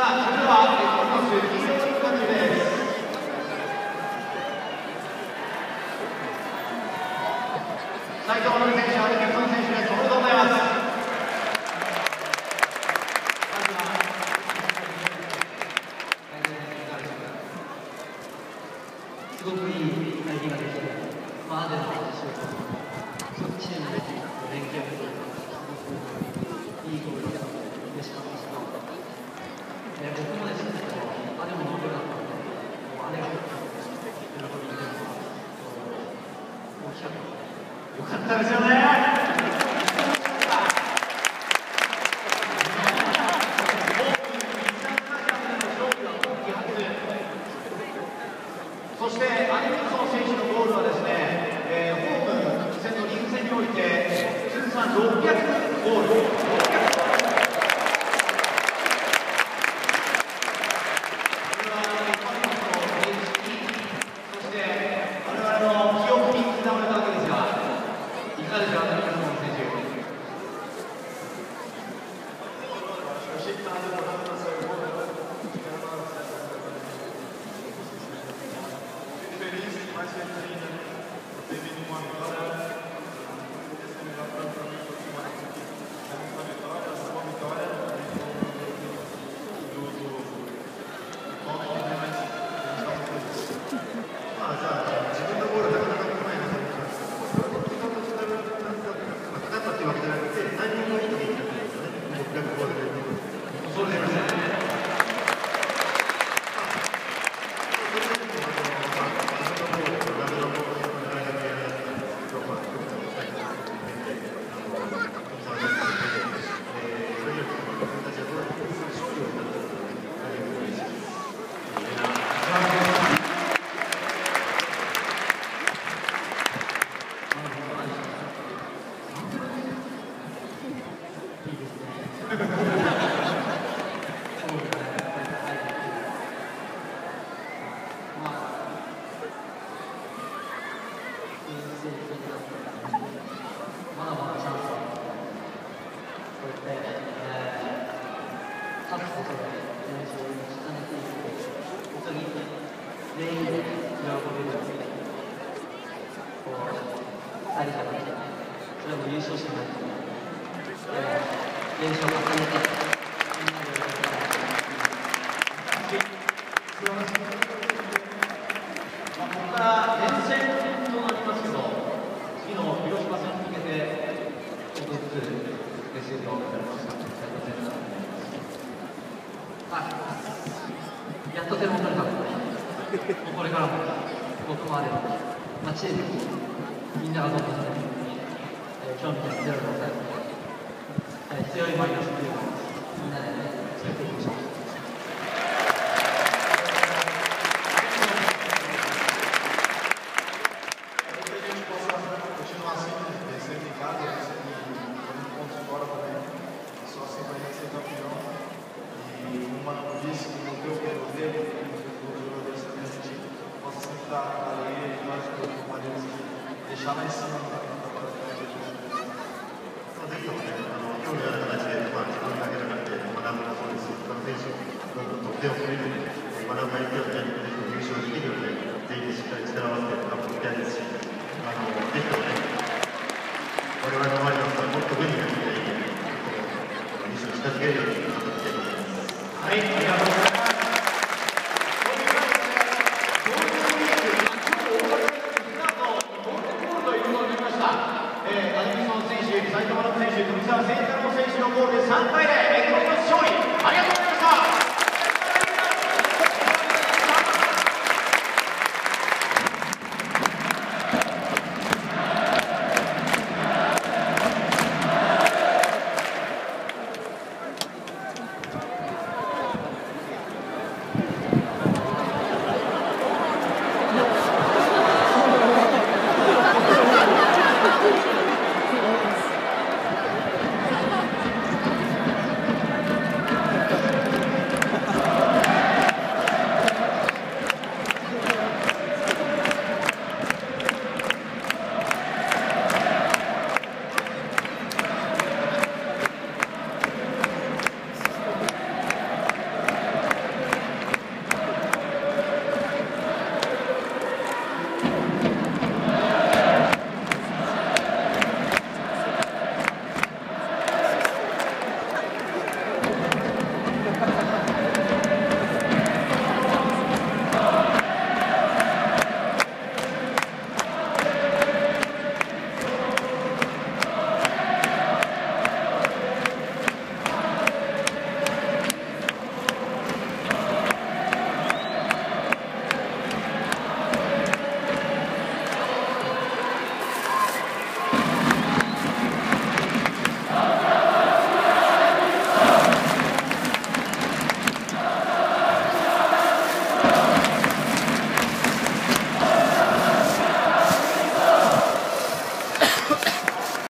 す、ごくいい会議ができて、まあ、での仕事、チームで連携をする、すごくいいゴールで嬉しかったですけど、え僕もですね、姉も残るだったので、もう姉が喜びに出るのは大きかった。よかったですよね。そしてアニメソン選手のゴールはですね、えー、ホーム戦のリーグ戦において通算600ゴール。まだまだチャンスはこうやって、勝つことで練習を重ねていく本当に全員で喜べるこうそれも優勝してないと、え練習を重ねて。ここから連戦となりますけど、次の広島戦に向けて、ちょっとずつメッセージをいただきました。はい、やっと点を取れたので、これからもここまで、まあ、チームみんながどんどん、えー、今日みたいにゼロで、強いマイナスというのをみんなで、ね、作っていきましょう。deixar lá em cima no trabalho ぜひともね、あの今日のような形で、まあ、自分だけじゃなくて、学ぶもそうですし、他の選手の得点を決めるね、学ぶ相手をね、優勝できるように、全員でしっかり力を合わせて頑張っていきたいです。し、あのぜひともね、我々の周りの人はもっと上になって、優勝に近づけるように